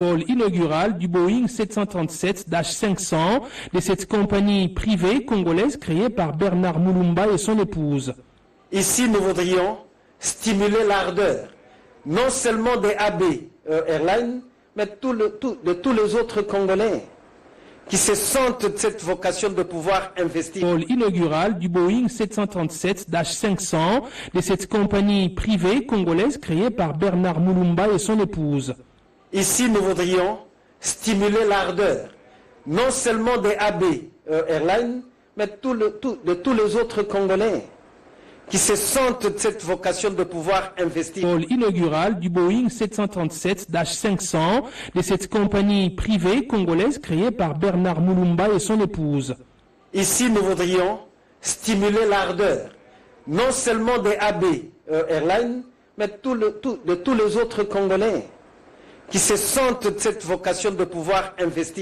vol inaugural du Boeing 737-500 de cette compagnie privée congolaise créée par Bernard Moulumba et son épouse. Ici, nous voudrions stimuler l'ardeur, non seulement des AB euh, Airlines, mais tout le, tout, de tous les autres Congolais qui se sentent de cette vocation de pouvoir investir. Vol inaugural du Boeing 737-500 de cette compagnie privée congolaise créée par Bernard Moulumba et son épouse. Ici, nous voudrions stimuler l'ardeur, non seulement des AB euh, Airlines, mais tout le, tout, de tous les autres Congolais qui se sentent de cette vocation de pouvoir investir. Vol inaugural du Boeing 737-500 de cette compagnie privée congolaise créée par Bernard Moulumba et son épouse. Ici, nous voudrions stimuler l'ardeur, non seulement des AB euh, Airlines, mais tout le, tout, de tous les autres Congolais qui se sentent de cette vocation de pouvoir investir.